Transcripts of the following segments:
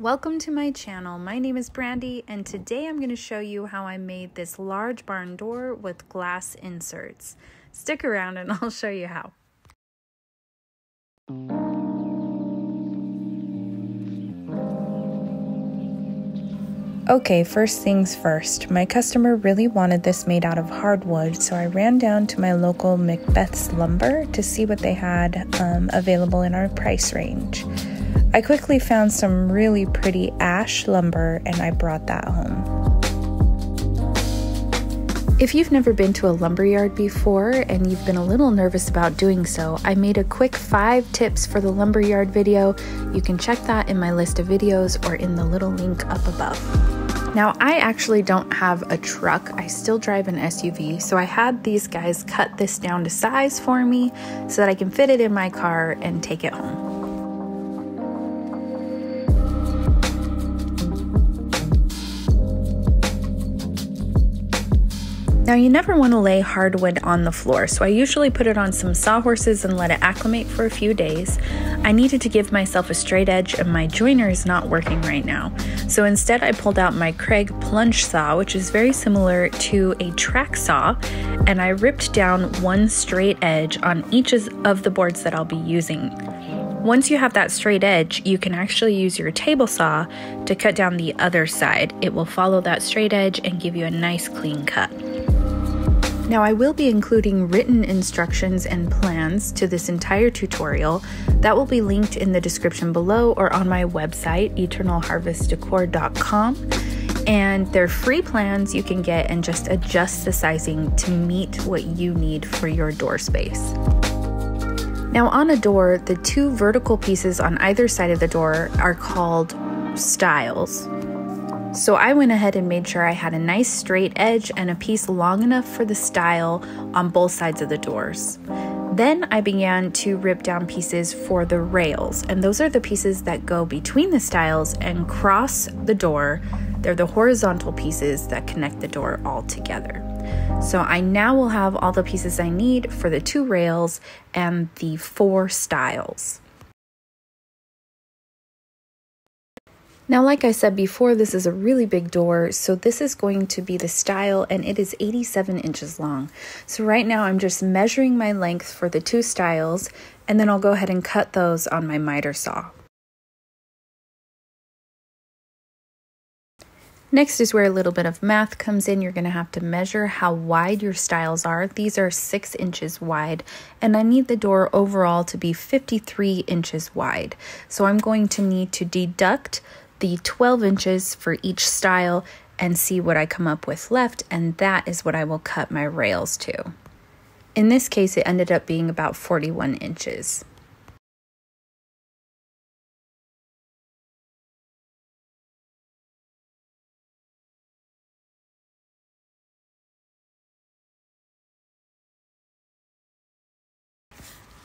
Welcome to my channel. My name is Brandy and today I'm going to show you how I made this large barn door with glass inserts. Stick around and I'll show you how. Okay, first things first. My customer really wanted this made out of hardwood, so I ran down to my local Macbeath's Lumber to see what they had um, available in our price range. I quickly found some really pretty ash lumber and I brought that home. If you've never been to a lumberyard before and you've been a little nervous about doing so, I made a quick five tips for the lumberyard video. You can check that in my list of videos or in the little link up above. Now, I actually don't have a truck, I still drive an SUV, so I had these guys cut this down to size for me so that I can fit it in my car and take it home. Now, you never want to lay hardwood on the floor, so I usually put it on some sawhorses and let it acclimate for a few days. I needed to give myself a straight edge, and my joiner is not working right now. So instead, I pulled out my Kreg plunge saw, which is very similar to a track saw, and I ripped down one straight edge on each of the boards that I'll be using. Once you have that straight edge, you can actually use your table saw to cut down the other side. It will follow that straight edge and give you a nice clean cut. Now I will be including written instructions and plans to this entire tutorial that will be linked in the description below or on my website eternalharvestdecor.com and they're free plans you can get and just adjust the sizing to meet what you need for your door space. Now on a door, the two vertical pieces on either side of the door are called stiles. So I went ahead and made sure I had a nice straight edge and a piece long enough for the stile on both sides of the doors. Then I began to rip down pieces for the rails, and those are the pieces that go between the stiles and cross the door. They're the horizontal pieces that connect the door all together. So I now will have all the pieces I need for the two rails and the four stiles. Now, like I said before, this is a really big door, so this is going to be the stile and it is 87 inches long. So right now I'm just measuring my length for the two stiles and then I'll go ahead and cut those on my miter saw. Next is where a little bit of math comes in. You're going to have to measure how wide your stiles are. These are 6 inches wide, and I need the door overall to be 53 inches wide. So I'm going to need to deduct the 12 inches for each stile and see what I come up with left, and that is what I will cut my rails to. In this case, it ended up being about 41 inches.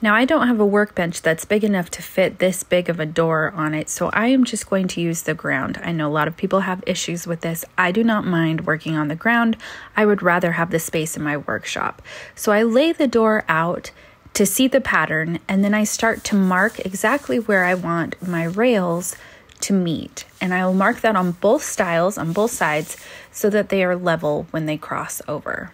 Now I don't have a workbench that's big enough to fit this big of a door on it, so I am just going to use the ground. I know a lot of people have issues with this. I do not mind working on the ground. I would rather have the space in my workshop. So I lay the door out to see the pattern and then I start to mark exactly where I want my rails to meet. And I will mark that on both stiles, on both sides, so that they are level when they cross over.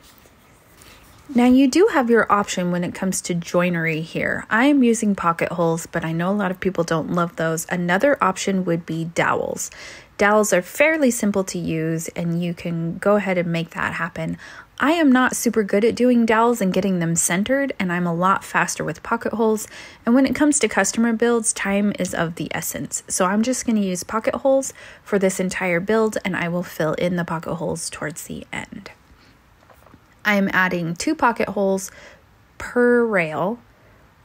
Now you do have your option when it comes to joinery here. I am using pocket holes, but I know a lot of people don't love those. Another option would be dowels. Dowels are fairly simple to use and you can go ahead and make that happen. I am not super good at doing dowels and getting them centered, and I'm a lot faster with pocket holes. And when it comes to customer builds, time is of the essence. So I'm just going to use pocket holes for this entire build, and I will fill in the pocket holes towards the end. I am adding two pocket holes per rail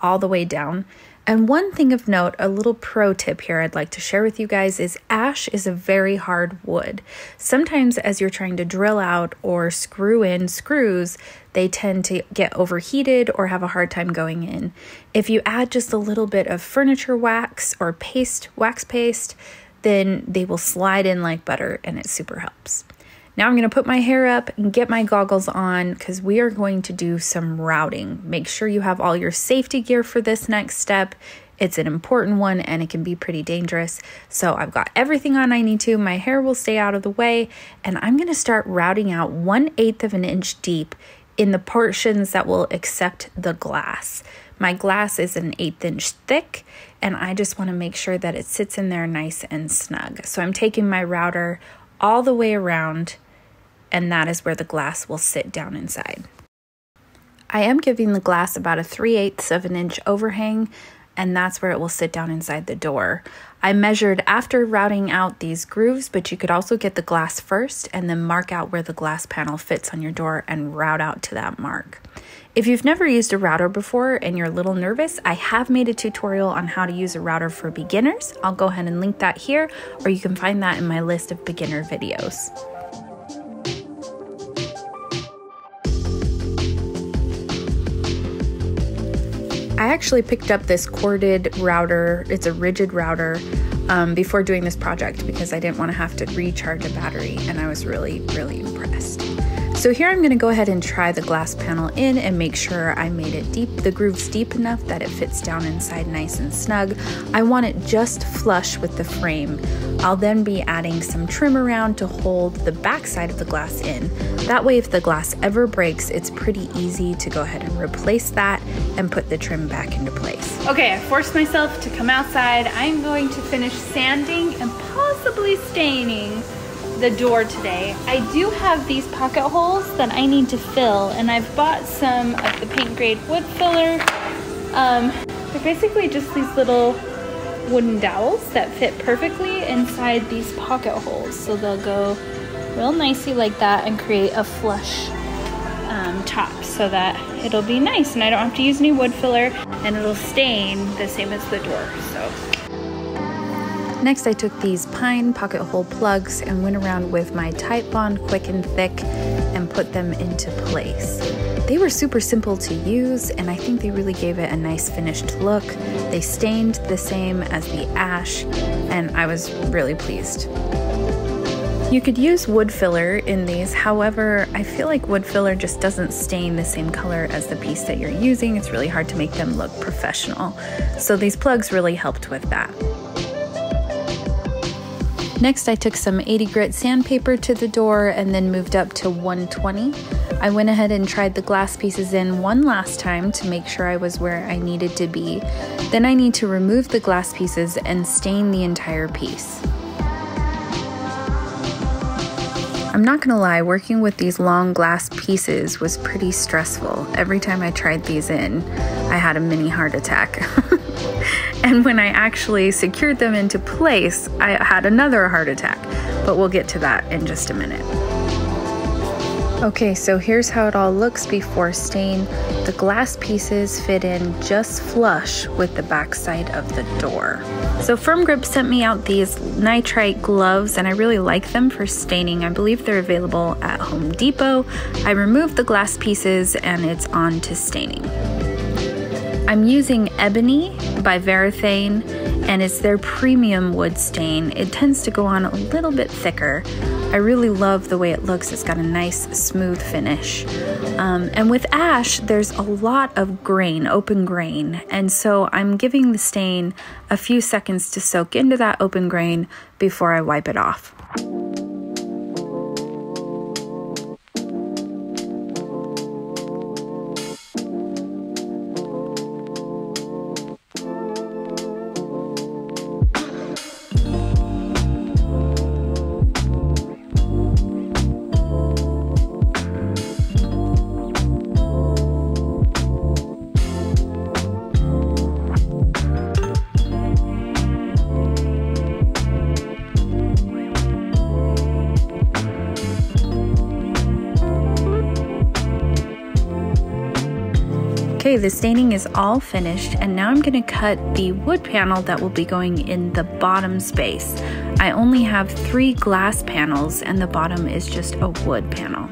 all the way down. And one thing of note, a little pro tip here I'd like to share with you guys is ash is a very hard wood. Sometimes, as you're trying to drill out or screw in screws, they tend to get overheated or have a hard time going in. If you add just a little bit of furniture wax or paste, wax paste, then they will slide in like butter and it super helps. Now I'm going to put my hair up and get my goggles on because we are going to do some routing. Make sure you have all your safety gear for this next step. It's an important one and it can be pretty dangerous. So I've got everything on I need to. My hair will stay out of the way and I'm going to start routing out one eighth of an inch deep in the portions that will accept the glass. My glass is an eighth inch thick and I just want to make sure that it sits in there nice and snug. So I'm taking my router all the way around and that is where the glass will sit down inside. I am giving the glass about a 3 eighths of an inch overhang, and that's where it will sit down inside the door. I measured after routing out these grooves, but you could also get the glass first and then mark out where the glass panel fits on your door and route out to that mark. If you've never used a router before and you're a little nervous, I have made a tutorial on how to use a router for beginners. I'll go ahead and link that here, or you can find that in my list of beginner videos. I actually picked up this corded router. It's a Ridgid router um, before doing this project because I didn't want to have to recharge a battery, and I was really, really impressed. So here I'm going to go ahead and try the glass panel in and make sure I made it deep, the grooves deep enough that it fits down inside nice and snug. I want it just flush with the frame. I'll then be adding some trim around to hold the back side of the glass in. That way if the glass ever breaks, it's pretty easy to go ahead and replace that and put the trim back into place. Okay, I forced myself to come outside. I'm going to finish sanding and possibly staining the door today. I do have these pocket holes that I need to fill and I've bought some of the paint grade wood filler. Um, they're basically just these little wooden dowels that fit perfectly inside these pocket holes. So they'll go real nicely like that and create a flush um, top so that it'll be nice and I don't have to use any wood filler and it'll stain the same as the door. So Next, I took these pine pocket hole plugs and went around with my Titebond Quick and Thick and put them into place. They were super simple to use, and I think they really gave it a nice finished look. They stained the same as the ash, and I was really pleased. You could use wood filler in these, however, I feel like wood filler just doesn't stain the same color as the piece that you're using. It's really hard to make them look professional. So these plugs really helped with that. Next, I took some 80 grit sandpaper to the door and then moved up to 120. I went ahead and tried the glass pieces in one last time to make sure I was where I needed to be. Then I need to remove the glass pieces and stain the entire piece. I'm not gonna lie, working with these long glass pieces was pretty stressful. Every time I tried these in, I had a mini heart attack. And when I actually secured them into place, I had another heart attack. But we'll get to that in just a minute. Okay, so here's how it all looks before stain. The glass pieces fit in just flush with the backside of the door. So Firm Grip sent me out these nitrile gloves and I really like them for staining. I believe they're available at Home Depot. I removed the glass pieces and it's on to staining. I'm using Ebony by Varathane and it's their premium wood stain. It tends to go on a little bit thicker. I really love the way it looks. It's got a nice smooth finish. Um, and with ash, there's a lot of grain, open grain. And so I'm giving the stain a few seconds to soak into that open grain before I wipe it off. Okay, the staining is all finished and now I'm going to cut the wood panel that will be going in the bottom space. I only have three glass panels and the bottom is just a wood panel.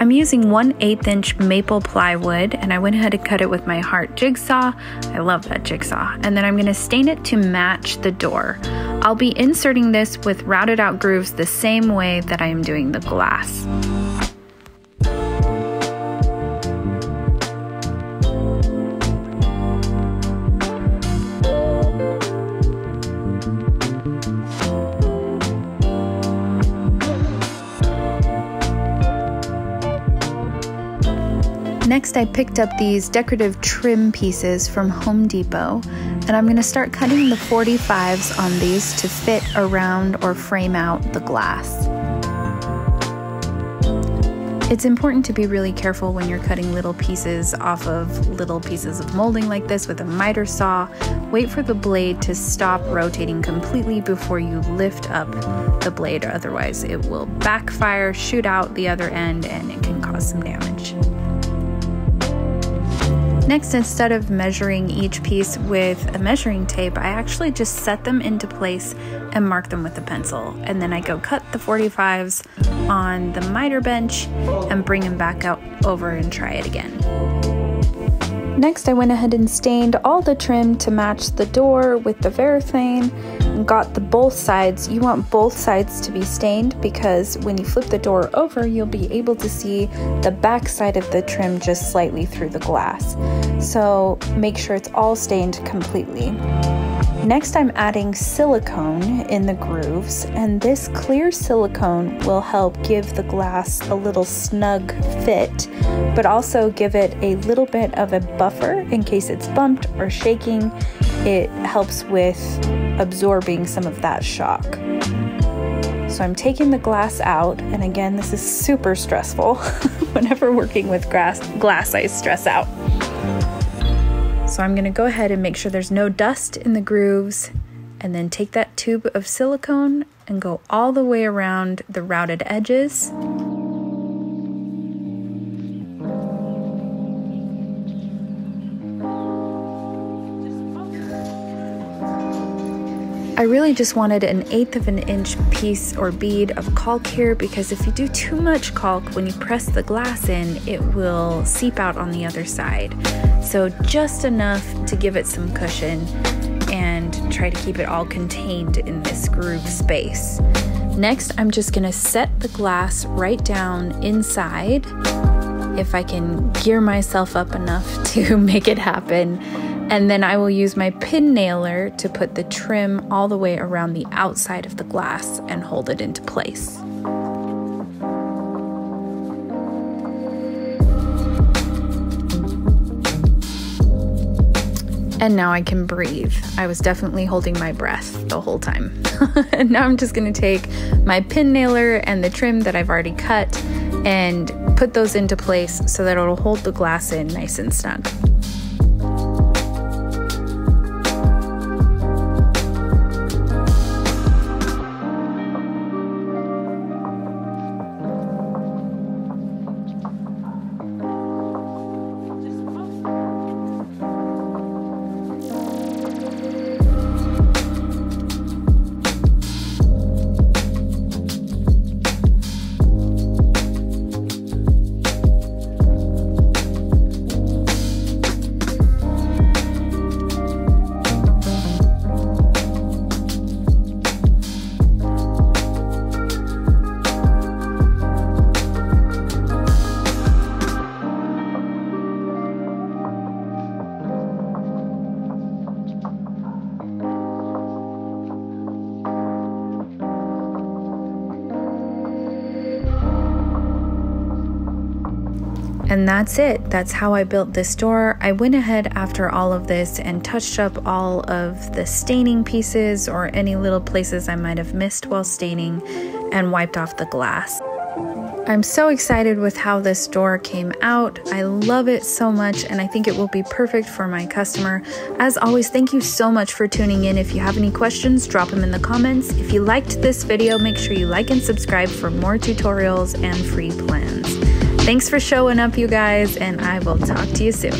I'm using 1 8 inch maple plywood and I went ahead and cut it with my HART jigsaw. I love that jigsaw. And then I'm going to stain it to match the door. I'll be inserting this with routed out grooves the same way that I am doing the glass. Next, I picked up these decorative trim pieces from Home Depot, and I'm going to start cutting the 45s on these to fit around or frame out the glass. It's important to be really careful when you're cutting little pieces off of little pieces of molding like this with a miter saw. Wait for the blade to stop rotating completely before you lift up the blade, otherwise it will backfire, shoot out the other end, and it can cause some damage. Next, instead of measuring each piece with a measuring tape, I actually just set them into place and mark them with a pencil. And then I go cut the 45s on the miter bench and bring them back out over and try it again. Next, I went ahead and stained all the trim to match the door with the Varathane got the both sides. You want both sides to be stained because when you flip the door over, you'll be able to see the back side of the trim just slightly through the glass. So make sure it's all stained completely. Next, I'm adding silicone in the grooves, and this clear silicone will help give the glass a little snug fit, but also give it a little bit of a buffer in case it's bumped or shaking. It helps with absorbing some of that shock. So I'm taking the glass out, and again, this is super stressful. Whenever working with glass, glass, I stress out. So I'm gonna go ahead and make sure there's no dust in the grooves and then take that tube of silicone and go all the way around the routed edges. I really just wanted an eighth of an inch piece or bead of caulk here because if you do too much caulk when you press the glass in, it will seep out on the other side. So just enough to give it some cushion and try to keep it all contained in this groove space. Next, I'm just gonna set the glass right down inside if I can gear myself up enough to make it happen. And then I will use my pin nailer to put the trim all the way around the outside of the glass and hold it into place. And now I can breathe. I was definitely holding my breath the whole time. and now I'm just gonna take my pin nailer and the trim that I've already cut and put those into place so that it'll hold the glass in nice and snug. And that's it. That's how I built this door. I went ahead after all of this and touched up all of the staining pieces or any little places I might have missed while staining and wiped off the glass. I'm so excited with how this door came out. I love it so much and I think it will be perfect for my customer. As always, thank you so much for tuning in. If you have any questions, drop them in the comments. If you liked this video, make sure you like and subscribe for more tutorials and free plans. Thanks for showing up, you guys, and I will talk to you soon.